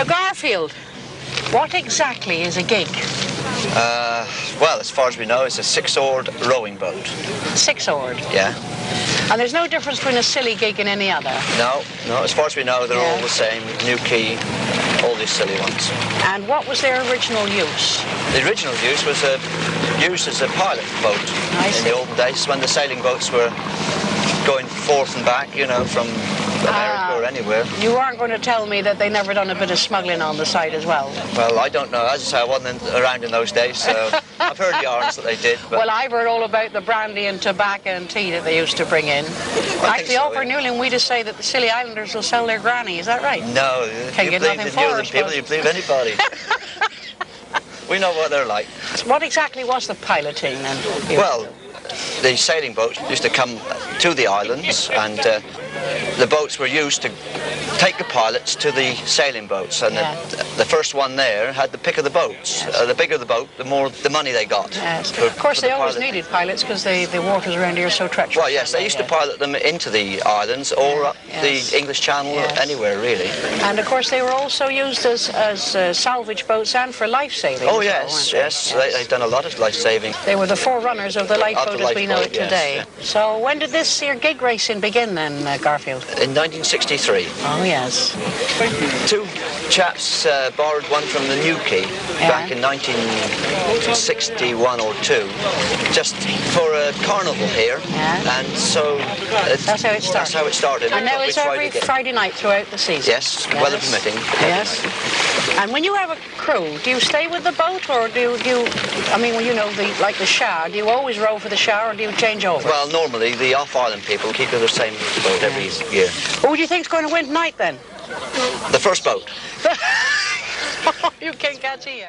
Now, Garfield, what exactly is a gig? Uh, well, as far as we know, it's a six-oared rowing boat. Six-oared. Yeah. And there's no difference between a Scilly gig and any other. No, no. As far as we know, they're Yeah. all the same. Newquay, all these Scilly ones. And what was their original use? The original use was uh, used as a pilot boat I in see. the olden days when the sailing boats were going forth and back, you know, from Ah. or anywhere. You aren't going to tell me that they never done a bit of smuggling on the side as well. Well, I don't know. As I say, I wasn't in- around in those days, so I've heard yarns that they did. Well, I've heard all about the brandy and tobacco and tea that they used to bring in. Actually, so, over yeah. Newlyn, we just say that the Scilly Islanders will sell their granny. Is that right? no, Can't you get believe nothing the Newlyn people, you believe anybody. we know what they're like. What exactly was the piloting then? Well, the sailing boats used to come to the islands, and uh, the boats were used to take the pilots to the sailing boats. And Yeah. the, the first one there had the pick of the boats. Uh, the bigger the boat, the more the money they got. Yes. for- Of course, the they always piloting. needed pilots because the, the waters around here are so treacherous. Well, yes, they used to pilot them into the islands or up Yes. the English Channel Yes. or anywhere, really. And of course, they were also used as, as uh, salvage boats and for life saving. Oh, yes, weren't yes. They, they've done a lot of life saving. They were the forerunners of the lifeboat the as we know it yes, today. So when did this here gig racing begin then, uh, Garfield? In 1963, Oh, yes. two chaps uh, borrowed one from the Newquay back in 1961 or two, just for a carnival here. Yeah. And so uh, That's how it started. That's how it started. And We it's every. Friday night throughout the season. Yes, weather permitting. Yes. And when you have a crew, do you stay with the boat or do you, do you I mean, when you know, the like the shower, do you always row for the shower or do you change over? Well, normally the off-island people keep to the same boat every year. Who do you think's going to win tonight then? The first boat. you can't catch here.